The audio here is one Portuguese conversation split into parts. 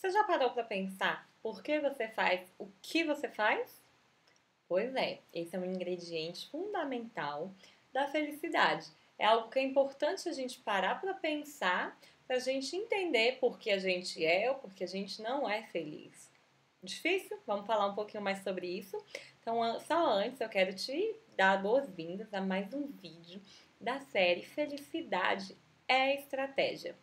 Você já parou para pensar por que você faz o que você faz? Pois é, esse é um ingrediente fundamental da felicidade. É algo que é importante a gente parar para pensar, para a gente entender por que a gente é ou por que a gente não é feliz. Difícil? Vamos falar um pouquinho mais sobre isso. Então, só antes, eu quero te dar boas-vindas a mais um vídeo da série Felicidade é Estratégia.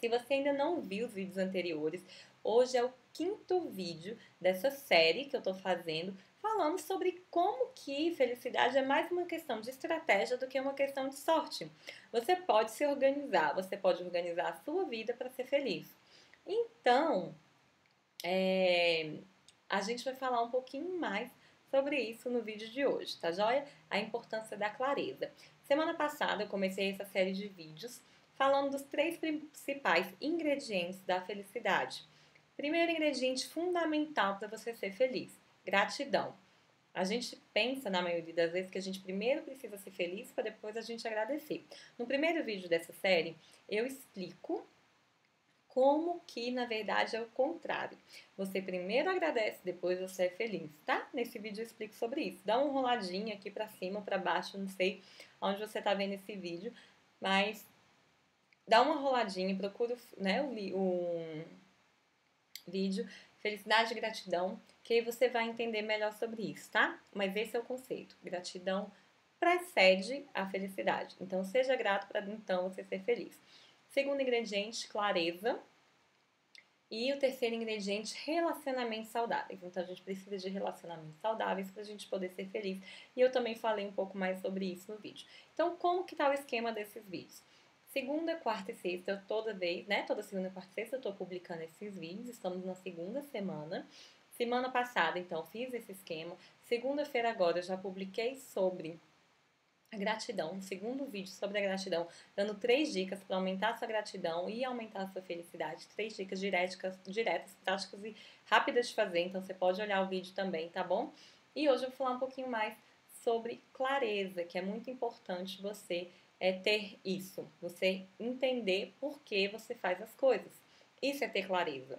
Se você ainda não viu os vídeos anteriores, hoje é o quinto vídeo dessa série que eu estou fazendo falando sobre como que felicidade é mais uma questão de estratégia do que uma questão de sorte. Você pode se organizar, você pode organizar a sua vida para ser feliz. Então, é, a gente vai falar um pouquinho mais sobre isso no vídeo de hoje, tá joia? A importância da clareza. Semana passada eu comecei essa série de vídeos falando dos três principais ingredientes da felicidade. Primeiro ingrediente fundamental para você ser feliz: gratidão. A gente pensa, na maioria das vezes, que a gente primeiro precisa ser feliz para depois a gente agradecer. No primeiro vídeo dessa série, eu explico como que na verdade é o contrário. Você primeiro agradece, depois você é feliz, tá? Nesse vídeo eu explico sobre isso. Dá uma roladinha aqui para cima, para baixo, não sei onde você tá vendo esse vídeo, mas dá uma roladinha, procura né, o, o vídeo Felicidade e Gratidão, que aí você vai entender melhor sobre isso, tá? Mas esse é o conceito. Gratidão precede a felicidade. Então, seja grato para então você ser feliz. Segundo ingrediente, clareza. E o terceiro ingrediente, relacionamentos saudáveis. Então, a gente precisa de relacionamentos saudáveis para a gente poder ser feliz. E eu também falei um pouco mais sobre isso no vídeo. Então, como que tá o esquema desses vídeos? Segunda, quarta e sexta, toda vez, né? Toda segunda, quarta e sexta eu tô publicando esses vídeos. Estamos na segunda semana. Semana passada, então, fiz esse esquema. Segunda-feira agora eu já publiquei sobre a gratidão, um segundo vídeo sobre a gratidão, dando três dicas para aumentar sua gratidão e aumentar sua felicidade. Três dicas diretas, diretas, práticas e rápidas de fazer, então você pode olhar o vídeo também, tá bom? E hoje eu vou falar um pouquinho mais sobre clareza, que é muito importante você é ter isso, você entender por que você faz as coisas. Isso é ter clareza.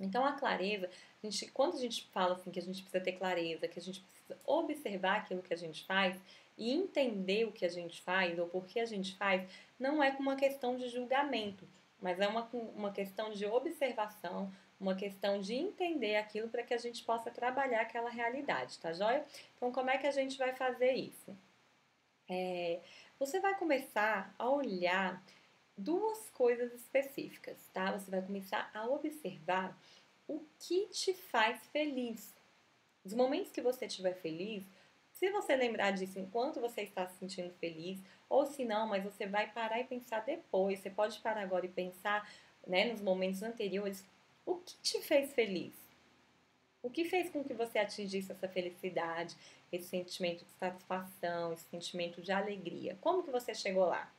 Então a clareza, a gente, quando a gente fala assim que a gente precisa ter clareza, que a gente precisa observar aquilo que a gente faz e entender o que a gente faz ou por que a gente faz, não é uma questão de julgamento, mas é uma, uma questão de observação, uma questão de entender aquilo para que a gente possa trabalhar aquela realidade, tá joia? Então, como é que a gente vai fazer isso? É, você vai começar a olhar duas coisas específicas, tá? Você vai começar a observar o que te faz feliz. Os momentos que você estiver feliz, se você lembrar disso enquanto você está se sentindo feliz, ou se não, mas você vai parar e pensar depois, você pode parar agora e pensar, né, nos momentos anteriores, o que te fez feliz? O que fez com que você atingisse essa felicidade, esse sentimento de satisfação, esse sentimento de alegria? Como que você chegou lá?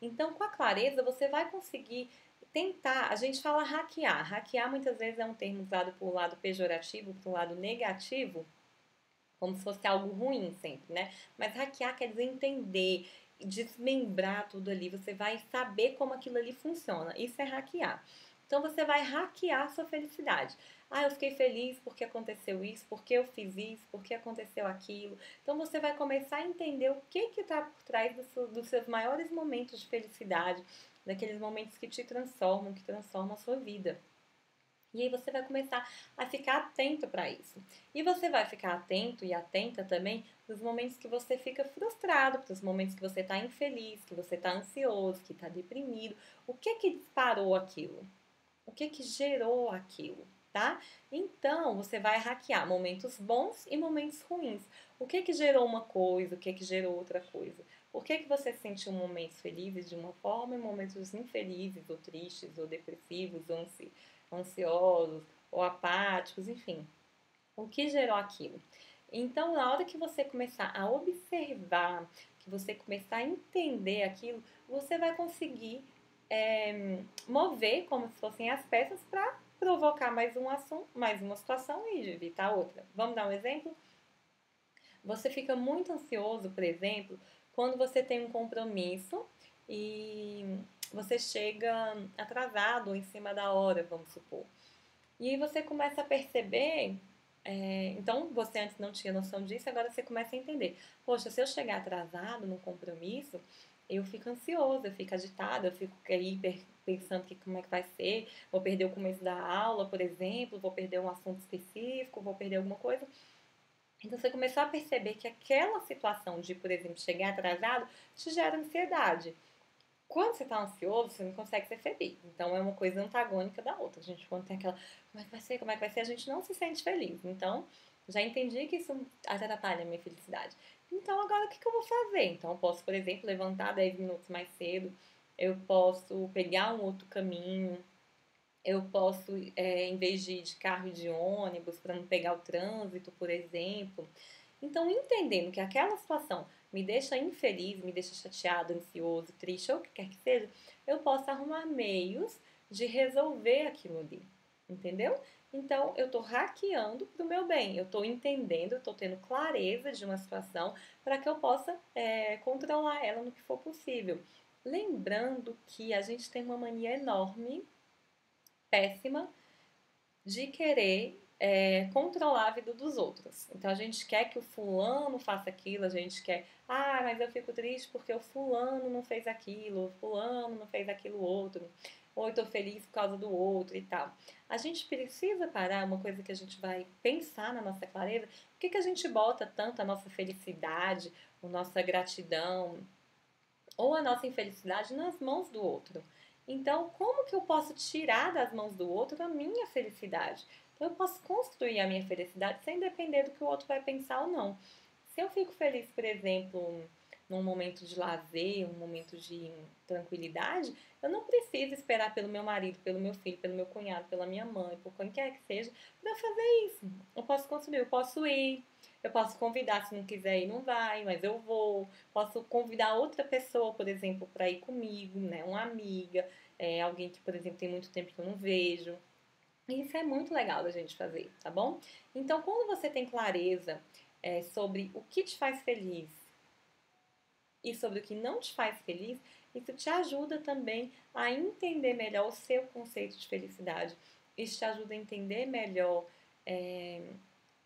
Então, com a clareza, você vai conseguir tentar. A gente fala hackear. Hackear muitas vezes é um termo usado por um lado pejorativo, por um lado negativo, como se fosse algo ruim sempre, né? Mas hackear quer dizer entender, desmembrar tudo ali. Você vai saber como aquilo ali funciona. Isso é hackear. Então você vai hackear sua felicidade. Ah, eu fiquei feliz porque aconteceu isso, porque eu fiz isso, porque aconteceu aquilo. Então você vai começar a entender o que está por trás do dos seus maiores momentos de felicidade, daqueles momentos que te transformam, que transformam a sua vida. E aí você vai começar a ficar atento para isso. E você vai ficar atento e atenta também nos momentos que você fica frustrado, nos momentos que você está infeliz, que você está ansioso, que está deprimido. O que que disparou aquilo? O que que gerou aquilo, tá? Então, você vai hackear momentos bons e momentos ruins. O que que gerou uma coisa, o que que gerou outra coisa? Por que que você sentiu momentos felizes de uma forma e momentos infelizes, ou tristes, ou depressivos, ou ansi ansiosos, ou apáticos, enfim. O que gerou aquilo? Então, na hora que você começar a observar, que você começar a entender aquilo, você vai conseguir é, mover como se fossem as peças para provocar mais um assunto, mais uma situação e evitar outra. Vamos dar um exemplo? Você fica muito ansioso, por exemplo, quando você tem um compromisso e você chega atrasado, em cima da hora, vamos supor. E aí você começa a perceber. É, então, você antes não tinha noção disso, agora você começa a entender. Poxa, se eu chegar atrasado num compromisso, eu fico ansiosa, eu fico agitada, eu fico aí pensando que como é que vai ser, vou perder o começo da aula, por exemplo, vou perder um assunto específico, vou perder alguma coisa. Então você começou a perceber que aquela situação de, por exemplo, chegar atrasado te gera ansiedade. Quando você está ansioso, você não consegue ser feliz. Então é uma coisa antagônica da outra. A gente, quando tem aquela, como é que vai ser, como é que vai ser, a gente não se sente feliz. Então, já entendi que isso atrapalha a minha felicidade. Então, agora o que, que eu vou fazer? Então, eu posso, por exemplo, levantar 10 minutos mais cedo, eu posso pegar um outro caminho, eu posso, é, em vez de ir de carro e de ônibus, para não pegar o trânsito, por exemplo. Então, entendendo que aquela situação me deixa infeliz, me deixa chateado, ansioso, triste, ou o que quer que seja, eu posso arrumar meios de resolver aquilo ali. Entendeu? Então, eu estou hackeando para o meu bem, eu estou entendendo, estou tendo clareza de uma situação para que eu possa é, controlar ela no que for possível. Lembrando que a gente tem uma mania enorme, péssima, de querer é, controlar a vida dos outros. Então a gente quer que o fulano faça aquilo, a gente quer, ah, mas eu fico triste porque o fulano não fez aquilo, o fulano não fez aquilo outro, ou eu estou feliz por causa do outro e tal. A gente precisa parar, uma coisa que a gente vai pensar na nossa clareza, por que, que a gente bota tanto a nossa felicidade, a nossa gratidão, ou a nossa infelicidade nas mãos do outro. Então, como que eu posso tirar das mãos do outro a minha felicidade? Então, eu posso construir a minha felicidade sem depender do que o outro vai pensar ou não. Se eu fico feliz, por exemplo, num momento de lazer, um momento de tranquilidade, eu não preciso esperar pelo meu marido, pelo meu filho, pelo meu cunhado, pela minha mãe, por quem quer que seja, para fazer isso. Eu posso construir, eu posso ir, eu posso convidar, se não quiser ir, não vai, mas eu vou. Posso convidar outra pessoa, por exemplo, para ir comigo, né? Uma amiga, é, alguém que, por exemplo, tem muito tempo que eu não vejo. Isso é muito legal da gente fazer, tá bom? Então, quando você tem clareza é, sobre o que te faz feliz e sobre o que não te faz feliz, isso te ajuda também a entender melhor o seu conceito de felicidade. Isso te ajuda a entender melhor é,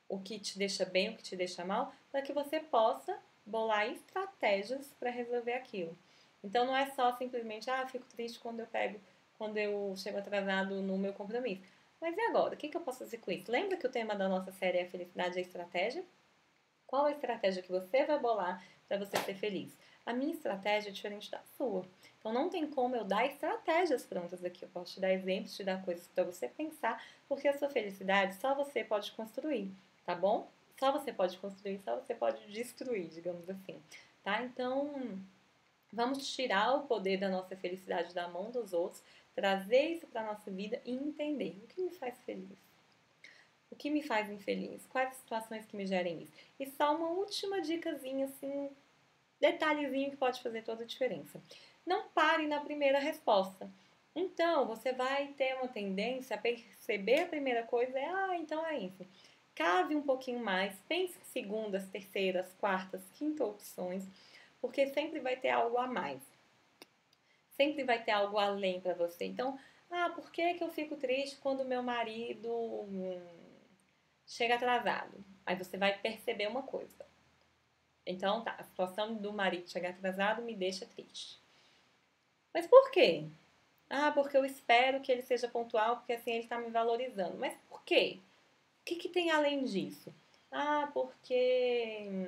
o que te deixa bem, o que te deixa mal, para que você possa bolar estratégias para resolver aquilo. Então não é só simplesmente, ah, fico triste quando eu pego, quando eu chego atrasado no meu compromisso. Mas e agora? O que, que eu posso fazer com isso? Lembra que o tema da nossa série é felicidade e estratégia? Qual a estratégia que você vai bolar para você ser feliz? A minha estratégia é diferente da sua. Então não tem como eu dar estratégias prontas aqui. Eu posso te dar exemplos, te dar coisas para você pensar, porque a sua felicidade só você pode construir tá bom? Só você pode construir, só você pode destruir, digamos assim, tá? Então, vamos tirar o poder da nossa felicidade da mão dos outros, trazer isso para nossa vida e entender o que me faz feliz. O que me faz infeliz? Quais situações que me gerem isso? E só uma última dicasinha, assim, detalhezinho que pode fazer toda a diferença. Não pare na primeira resposta. Então, você vai ter uma tendência a perceber a primeira coisa, é, ah, então é isso cave um pouquinho mais, pense em segundas, terceiras, quartas, quintas opções, porque sempre vai ter algo a mais. Sempre vai ter algo além para você. Então, ah, por que, que eu fico triste quando meu marido hum, chega atrasado? Aí você vai perceber uma coisa. Então, tá, a situação do marido chegar atrasado me deixa triste. Mas por quê? Ah, porque eu espero que ele seja pontual, porque assim ele está me valorizando. Mas por quê? que, que tem além disso? Ah, porque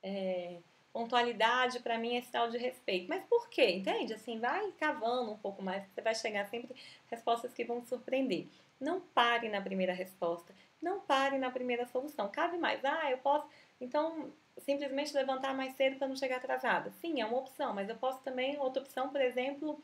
é, pontualidade para mim é sinal de respeito. Mas por quê? Entende? Assim, vai cavando um pouco mais, você vai chegar sempre respostas que vão surpreender. Não pare na primeira resposta, não pare na primeira solução. Cabe mais. Ah, eu posso. Então, simplesmente levantar mais cedo para não chegar atrasada. Sim, é uma opção, mas eu posso também, outra opção, por exemplo,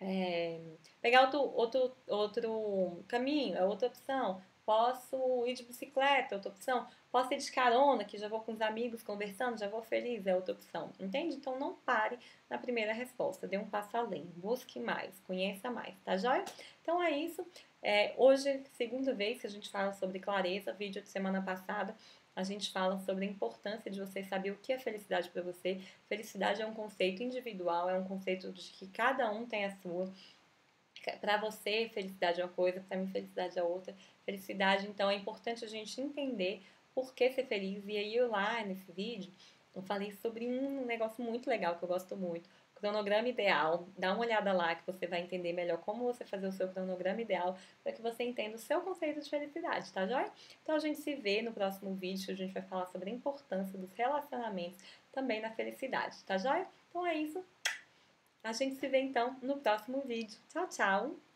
é, pegar outro, outro, outro caminho, é outra opção. Posso ir de bicicleta, é outra opção. Posso ir de carona, que já vou com os amigos conversando, já vou feliz, é outra opção. Entende? Então não pare na primeira resposta, dê um passo além, busque mais, conheça mais, tá joia? Então é isso. É, hoje, segunda vez que a gente fala sobre clareza, vídeo de semana passada a gente fala sobre a importância de você saber o que é felicidade para você. Felicidade é um conceito individual, é um conceito de que cada um tem a sua. Para você, felicidade é uma coisa, para mim, felicidade é outra. Felicidade, então, é importante a gente entender por que ser feliz. E aí, eu lá nesse vídeo, eu falei sobre um negócio muito legal que eu gosto muito. Cronograma ideal. Dá uma olhada lá que você vai entender melhor como você fazer o seu cronograma ideal para que você entenda o seu conceito de felicidade, tá joia? Então a gente se vê no próximo vídeo, a gente vai falar sobre a importância dos relacionamentos também na felicidade, tá joia? Então é isso. A gente se vê então no próximo vídeo. Tchau, tchau!